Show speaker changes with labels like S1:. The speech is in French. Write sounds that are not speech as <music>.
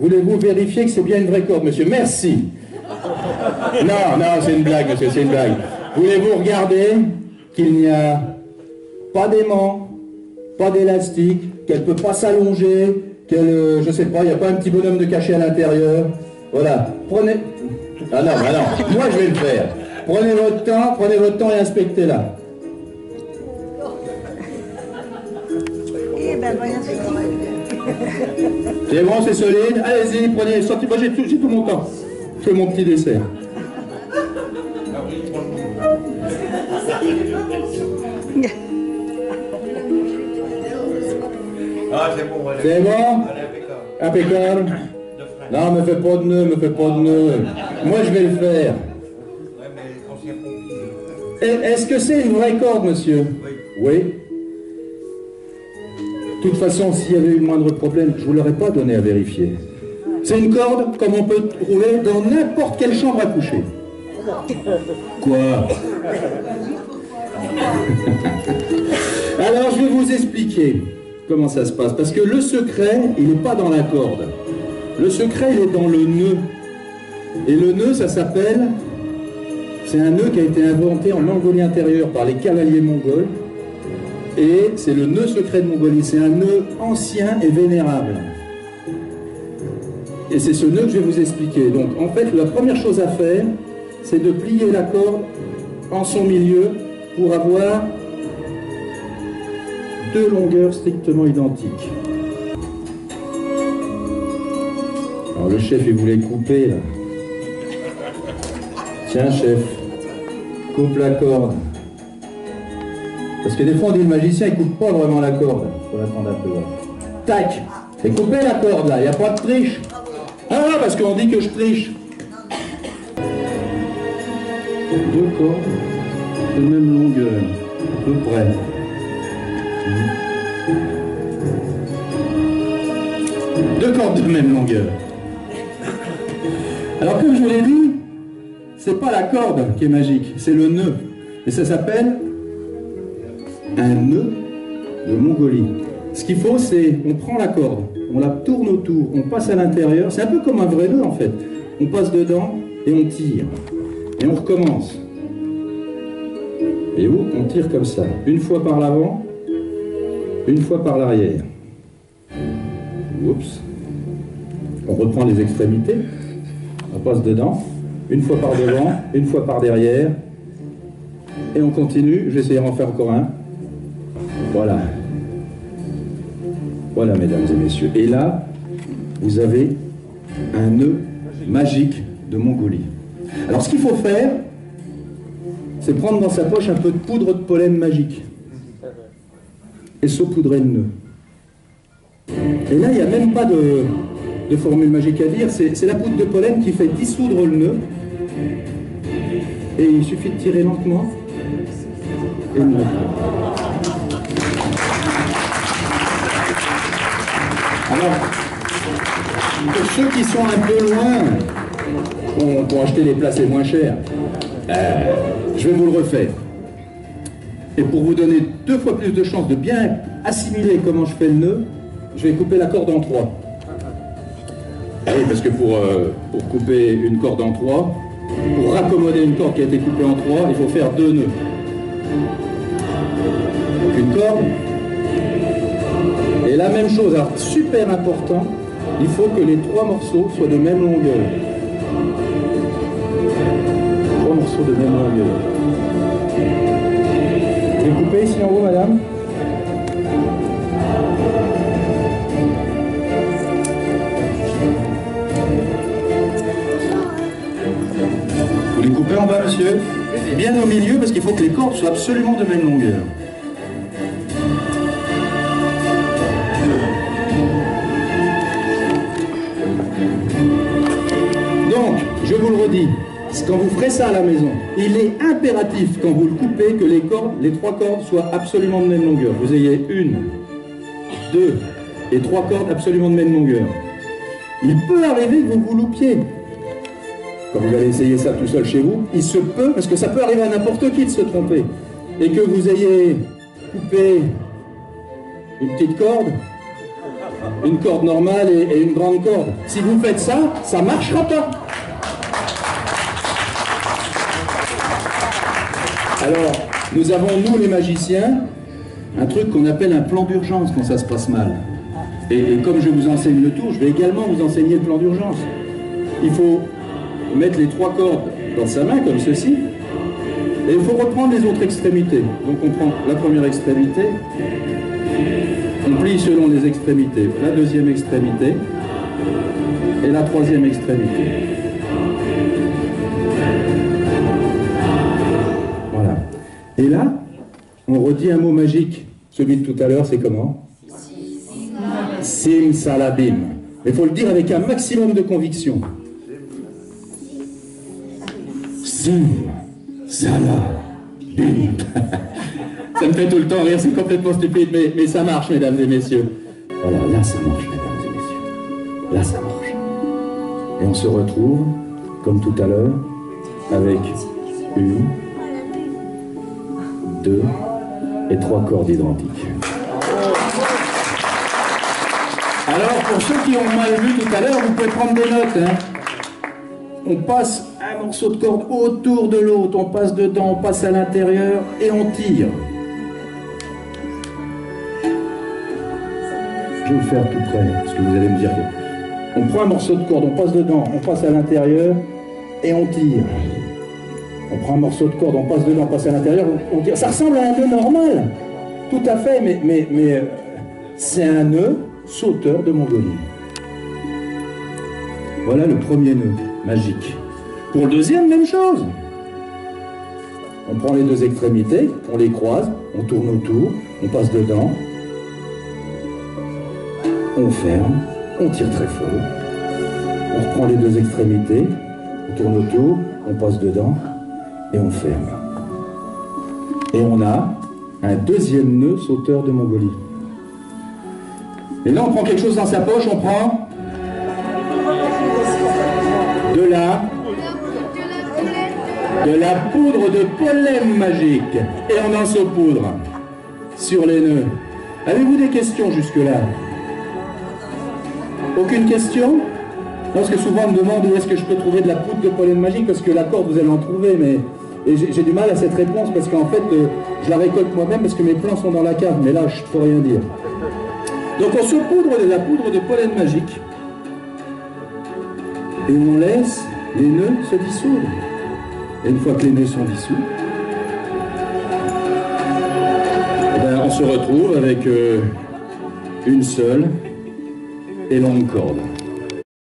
S1: Voulez-vous vérifier que c'est bien une vraie corde, monsieur? Merci. Non, non, c'est une blague, monsieur, c'est une blague. Voulez-vous regarder qu'il n'y a pas d'aimant, pas d'élastique, qu'elle ne peut pas s'allonger, qu'elle, euh, je sais pas, il n'y a pas un petit bonhomme de cachet à l'intérieur? Voilà. Prenez... Ah non, bah non, moi je vais le faire. Prenez votre temps, prenez votre temps et inspectez-la.
S2: Eh ben,
S1: C'est bon, c'est solide. Allez-y, prenez, sortez. Moi, j'ai tout, tout mon temps. Je fais mon petit dessert.
S3: Ah, c'est bon?
S1: C'est bon
S3: impeccable.
S1: Non, me fais pas de nœud, me fais pas de nœud. Moi, je vais le faire. Est-ce que c'est une vraie corde, monsieur?
S3: Oui.
S1: Oui. De toute façon, s'il y avait eu le moindre problème, je ne vous l'aurais pas donné à vérifier. C'est une corde comme on peut trouver dans n'importe quelle chambre à coucher. Quoi <laughs> Alors, je vais vous expliquer comment ça se passe. Parce que le secret, il n'est pas dans la corde. Le secret, il est dans le nœud. Et le nœud, ça s'appelle c'est un nœud qui a été inventé en Mongolie intérieure par les cavaliers mongols. Et c'est le nœud secret de Mongolie. C'est un nœud ancien et vénérable. Et c'est ce nœud que je vais vous expliquer. Donc en fait, la première chose à faire, c'est de plier la corde en son milieu pour avoir deux longueurs strictement identiques. Alors le chef, il voulait couper là. Tiens, chef, coupe la corde. Parce que des fois, on dit le magicien, il coupe pas vraiment la corde. Faut l'attendre un peu. Tac Et coupez la corde, là, il n'y a pas de triche. Ah, parce qu'on dit que je triche. Deux cordes de même longueur, à peu près. Deux cordes de même longueur. Alors, comme je l'ai dit, c'est pas la corde qui est magique, c'est le nœud. Et ça s'appelle un nœud de Mongolie. Ce qu'il faut, c'est on prend la corde, on la tourne autour, on passe à l'intérieur. C'est un peu comme un vrai nœud en fait. On passe dedans et on tire. Et on recommence. Et vous, on tire comme ça. Une fois par l'avant, une fois par l'arrière. Oups. On reprend les extrémités. On passe dedans. Une fois par devant, une fois par derrière. Et on continue. Je vais essayer d'en faire encore un. Voilà. Voilà, mesdames et messieurs. Et là, vous avez un nœud magique de Mongolie. Alors, ce qu'il faut faire, c'est prendre dans sa poche un peu de poudre de pollen magique et saupoudrer le nœud. Et là, il n'y a même pas de, formule magique à dire, c'est la poudre de pollen qui fait dissoudre le nœud. Et il suffit de tirer lentement et le Alors, pour ceux qui sont un peu loin, pour, acheter les places les moins chères, euh, je vais vous le refaire. Et pour vous donner deux fois plus de chances de bien assimiler comment je fais le nœud, je vais couper la corde en trois. Ah oui, parce que pour, euh, pour couper une corde en trois, pour raccommoder une corde qui a été coupée en trois, il faut faire deux nœuds. Donc une corde. Et la même chose, important, il faut que les trois morceaux soient de même longueur. Trois morceaux de même longueur. Couper ici en haut, madame Vous les coupez en bas, monsieur? Bien au milieu, parce qu'il faut que les cordes soient absolument de même longueur. Vous le redis, quand vous ferez ça à la maison, il est impératif, quand vous le coupez, que les cordes, les trois cordes soient absolument de même longueur. Vous ayez une, deux et trois cordes absolument de même longueur. Il peut arriver que vous vous loupiez. Quand vous allez essayer ça tout seul chez vous, il se peut, parce que ça peut arriver à n'importe qui de se tromper, et que vous ayez coupé une petite corde, une corde normale et, une grande corde. Si vous faites ça, ça marchera pas. Alors, nous avons, nous les magiciens, un truc qu'on appelle un plan d'urgence quand ça se passe mal. Et, comme je vous enseigne le tour, je vais également vous enseigner le plan d'urgence. Il faut mettre les trois cordes dans sa main comme ceci, et il faut reprendre les autres extrémités. Donc on prend la première extrémité, on plie selon les extrémités. La deuxième extrémité et la troisième extrémité. Et là, on redit un mot magique. Celui de tout à l'heure, c'est comment Sim salabim. Il faut le dire avec un maximum de conviction. Sim salabim. <laughs> ça me fait tout le temps rire, c'est complètement stupide, mais, mais ça marche, mesdames et messieurs. Voilà, là ça marche, mesdames et messieurs. Là ça marche. Et on se retrouve, comme tout à l'heure, avec une, deux et trois cordes identiques. Alors, pour ceux qui ont mal vu tout à l'heure, vous pouvez prendre des notes. Hein. On passe un morceau de corde autour de l'autre, on passe dedans, on passe à l'intérieur et on tire. Je vais vous faire tout près, parce que vous allez me dire que... On prend un morceau de corde, on passe dedans, on passe à l'intérieur et on tire. On prend un morceau de corde, on passe dedans, on passe à l'intérieur, on tire. Ça ressemble à un nœud normal, tout à fait, mais, mais, euh, c'est un nœud sauteur de Mongolie. Voilà le premier nœud magique. Pour le deuxième, même chose. On prend les deux extrémités, on les croise, on tourne autour, on passe dedans, on ferme, on tire très fort, on reprend les deux extrémités, on tourne autour, on passe dedans et on ferme. Et on a un deuxième nœud sauteur de Mongolie. Et là, on prend quelque chose dans sa poche, on prend de la de la poudre de pollen magique et on en saupoudre sur les nœuds. Avez-vous des questions jusque-là? Aucune question? Parce que souvent on me demande où est-ce que je peux trouver de la poudre de pollen magique parce que la corde vous allez en trouver mais j'ai du mal à cette réponse parce qu'en fait euh, je la récolte moi-même parce que mes plants sont dans la cave mais là je peux rien dire. Donc on saupoudre de la poudre de pollen magique et on laisse les nœuds se dissoudre. Et une fois que les nœuds sont dissous, eh ben, on se retrouve avec euh, une seule et longue corde.